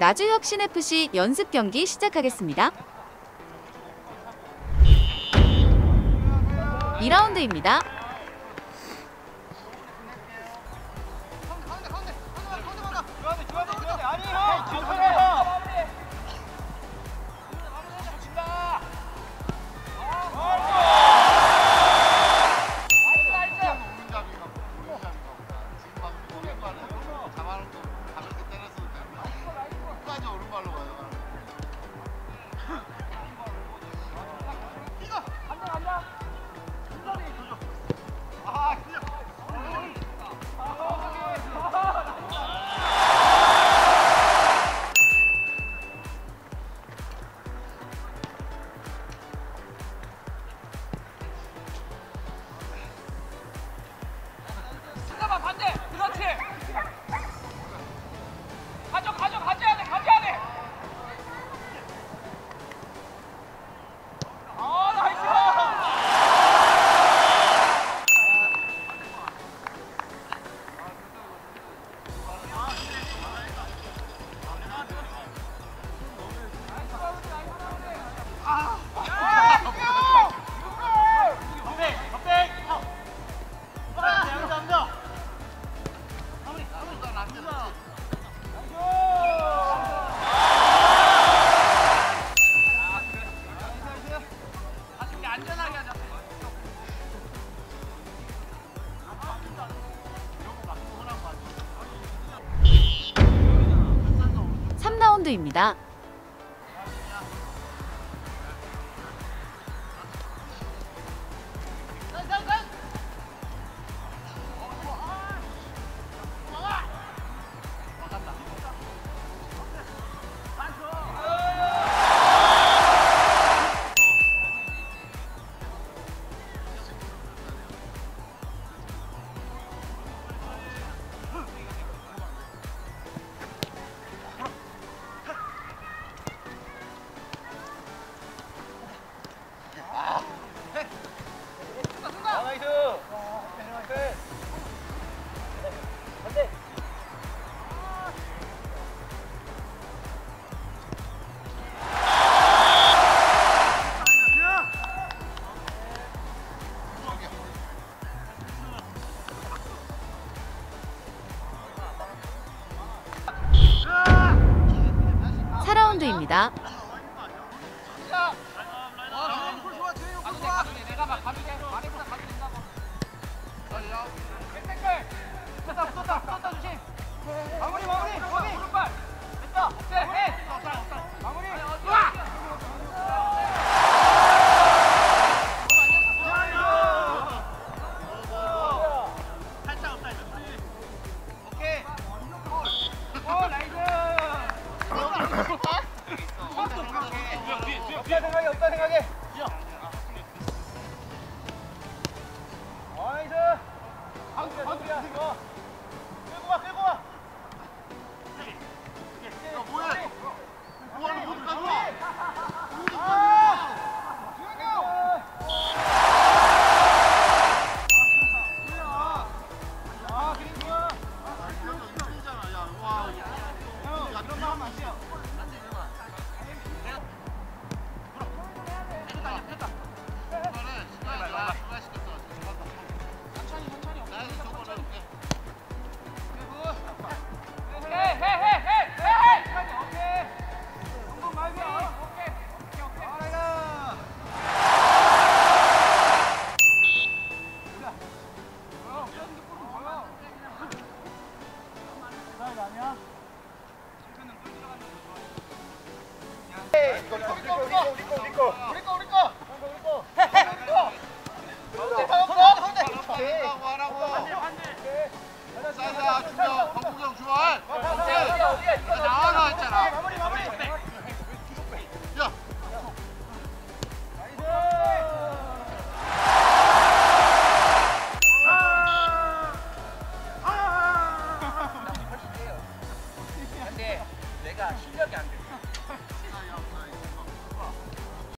나주혁신FC 연습 경기 시작하겠습니다. 2라운드입니다. 폴드입니다. 선수입니다. 마무리 마무리 생각해. 나이스. 방금 방금 끌고 와 끌고 와. 나와라 했잖아.